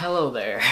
Hello there.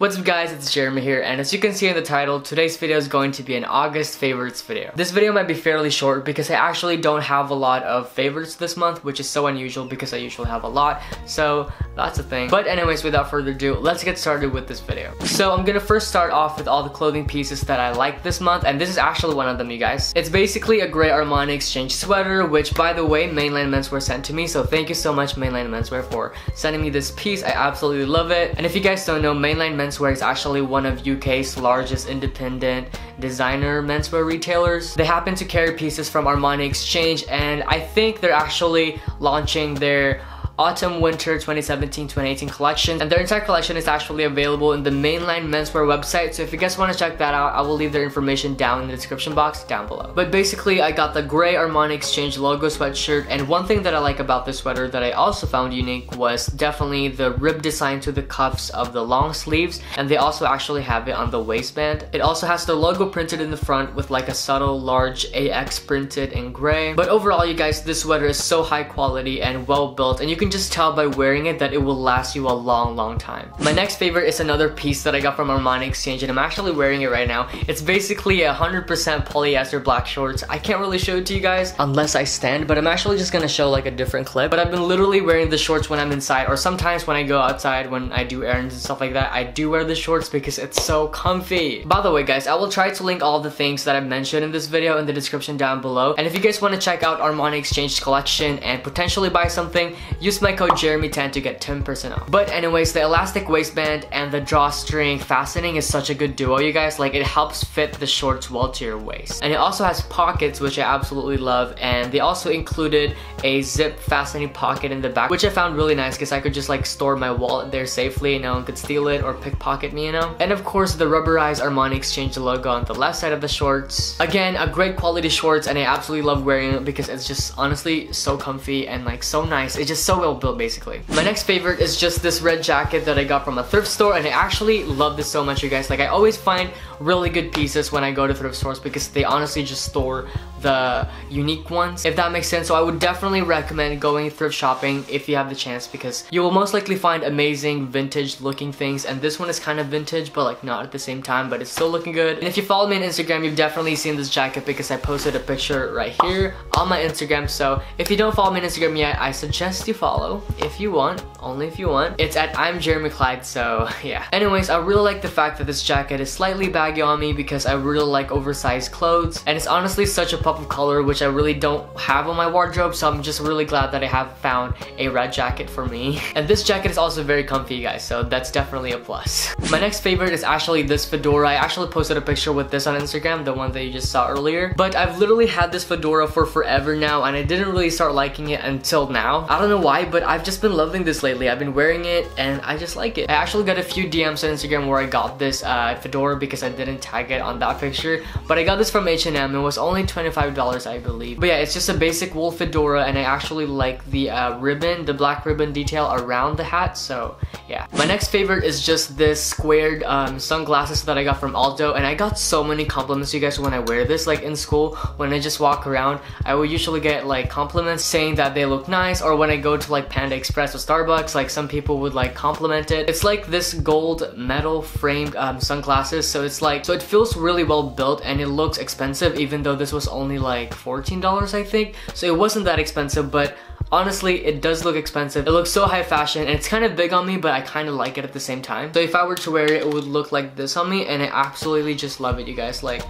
What's up guys, it's Jeremy here, and as you can see in the title, today's video is going to be an August favorites video. This video might be fairly short because I actually don't have a lot of favorites this month, which is so unusual because I usually have a lot, so that's the thing. But anyways, without further ado, let's get started with this video. So I'm gonna first start off with all the clothing pieces that I like this month, and this is actually one of them, you guys. It's basically a gray Armani Exchange sweater, which by the way, Mainline Menswear sent to me, so thank you so much Mainline Menswear for sending me this piece. I absolutely love it. And if you guys don't know, Mainline Menswear Menswear is actually one of UK's largest independent designer menswear retailers. They happen to carry pieces from Armani Exchange and I think they're actually launching their Autumn Winter 2017-2018 collection and their entire collection is actually available in the mainline menswear website so if you guys want to check that out I will leave their information down in the description box down below. But basically I got the gray Armani Exchange logo sweatshirt and one thing that I like about this sweater that I also found unique was definitely the rib design to the cuffs of the long sleeves and they also actually have it on the waistband. It also has the logo printed in the front with like a subtle large AX printed in gray. But overall you guys this sweater is so high quality and well built and you can just tell by wearing it that it will last you a long, long time. My next favorite is another piece that I got from Armani Exchange and I'm actually wearing it right now. It's basically a 100% polyester black shorts. I can't really show it to you guys unless I stand, but I'm actually just gonna show like a different clip. But I've been literally wearing the shorts when I'm inside or sometimes when I go outside when I do errands and stuff like that, I do wear the shorts because it's so comfy. By the way guys, I will try to link all the things that I've mentioned in this video in the description down below. And if you guys want to check out Armani Exchange collection and potentially buy something, use my code Jeremy10 to get 10% off. But anyways, the elastic waistband and the drawstring fastening is such a good duo, you guys. Like, it helps fit the shorts well to your waist. And it also has pockets, which I absolutely love. And they also included a zip fastening pocket in the back, which I found really nice because I could just like store my wallet there safely. and No one could steal it or pickpocket me, you know? And of course, the rubberized Armani Exchange logo on the left side of the shorts. Again, a great quality shorts and I absolutely love wearing it because it's just honestly so comfy and like so nice. It's just so well built basically. My next favorite is just this red jacket that I got from a thrift store and I actually love this so much you guys. Like I always find really good pieces when I go to thrift stores because they honestly just store the unique ones if that makes sense. So I would definitely recommend going thrift shopping if you have the chance because you will most likely find amazing vintage looking things. And this one is kind of vintage but like not at the same time but it's still looking good. And if you follow me on Instagram you've definitely seen this jacket because I posted a picture right here on my Instagram. So if you don't follow me on Instagram yet I suggest you follow if you want only if you want it's at I'm Jeremy Clyde so yeah anyways I really like the fact that this jacket is slightly baggy on me because I really like oversized clothes and it's honestly such a pop of color which I really don't have on my wardrobe so I'm just really glad that I have found a red jacket for me. And this jacket is also very comfy guys so that's definitely a plus. My next favorite is actually this fedora. I actually posted a picture with this on Instagram, the one that you just saw earlier. But I've literally had this fedora for forever now and I didn't really start liking it until now. I don't know why but I've just been loving this lately. I've been wearing it and I just like it. I actually got a few DMs on Instagram where I got this uh, fedora because I didn't tag it on that picture. But I got this from H&M. It was only 25 $5 I believe. But yeah, it's just a basic wool fedora and I actually like the uh, ribbon, the black ribbon detail around the hat, so yeah. My next favorite is just this squared um, sunglasses that I got from Aldo and I got so many compliments you guys when I wear this. Like in school, when I just walk around, I will usually get like compliments saying that they look nice or when I go to like Panda Express or Starbucks, like some people would like compliment it. It's like this gold metal framed um, sunglasses, so it's like, so it feels really well built and it looks expensive even though this was only like $14 I think. So it wasn't that expensive, but honestly, it does look expensive. It looks so high fashion and it's kind of big on me, but I kind of like it at the same time. So if I were to wear it, it would look like this on me and I absolutely just love it, you guys. Like,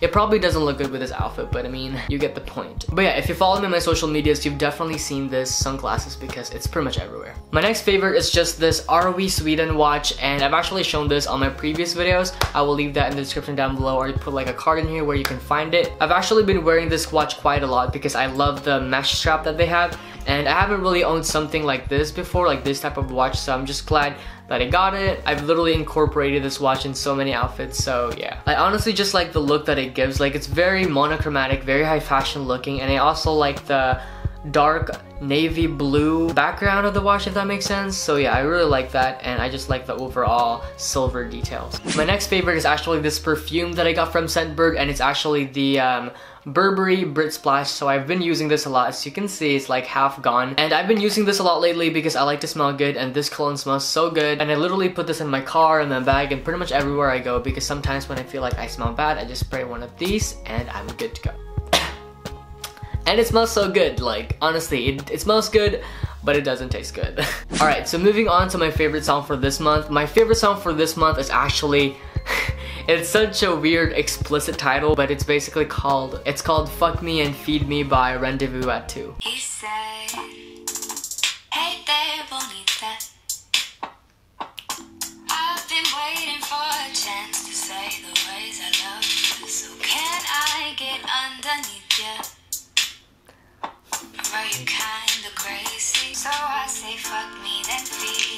it probably doesn't look good with this outfit, but I mean, you get the point. But yeah, if you follow me on my social medias, you've definitely seen this sunglasses because it's pretty much everywhere. My next favorite is just this We Sweden watch, and I've actually shown this on my previous videos. I will leave that in the description down below, or put like a card in here where you can find it. I've actually been wearing this watch quite a lot because I love the mesh strap that they have, and I haven't really owned something like this before, like this type of watch, so I'm just glad that I got it. I've literally incorporated this watch in so many outfits, so yeah. I honestly just like the look that it gives. Like, it's very monochromatic, very high fashion looking, and I also like the dark navy blue background of the watch if that makes sense so yeah I really like that and I just like the overall silver details my next favorite is actually this perfume that I got from Scentbird and it's actually the um, Burberry Brit Splash. So I've been using this a lot. As you can see, it's like half gone. And I've been using this a lot lately because I like to smell good and this cologne smells so good. And I literally put this in my car, in my bag, and pretty much everywhere I go because sometimes when I feel like I smell bad, I just spray one of these and I'm good to go. and it smells so good, like honestly, it, it smells good but it doesn't taste good. Alright, so moving on to my favorite song for this month. My favorite song for this month is actually it's such a weird explicit title, but it's basically called it's called Fuck Me and Feed Me by Rendezvous at 2. He said, hey there, bonita. I've been waiting for a chance to say the ways I love you. So can I get underneath you? You kinda crazy? So I say fuck me, then feed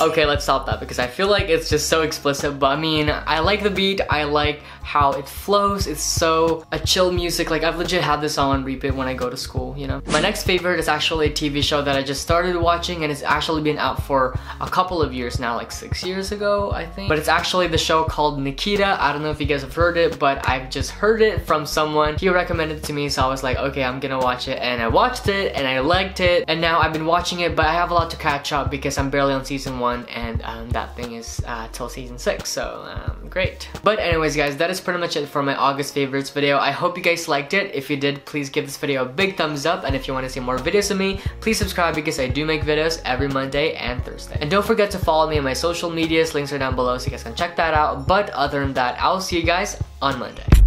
Okay, let's stop that because I feel like it's just so explicit, but I mean, I like the beat, I like how it flows. It's so a chill music. Like I've legit had this on repeat when I go to school, you know. My next favorite is actually a TV show that I just started watching and it's actually been out for a couple of years now, like six years ago, I think. But it's actually the show called Nikita. I don't know if you guys have heard it, but I've just heard it from someone. He recommended it to me, so I was like, okay, I'm gonna watch it. And I watched it and I liked it. And now I've been watching it, but I have a lot to catch up because I'm barely on season one and um, that thing is uh, till season six, so um, great. But anyways, guys, that is is pretty much it for my August favorites video. I hope you guys liked it. If you did, please give this video a big thumbs up. And if you want to see more videos of me, please subscribe because I do make videos every Monday and Thursday. And don't forget to follow me on my social medias. Links are down below so you guys can check that out. But other than that, I'll see you guys on Monday.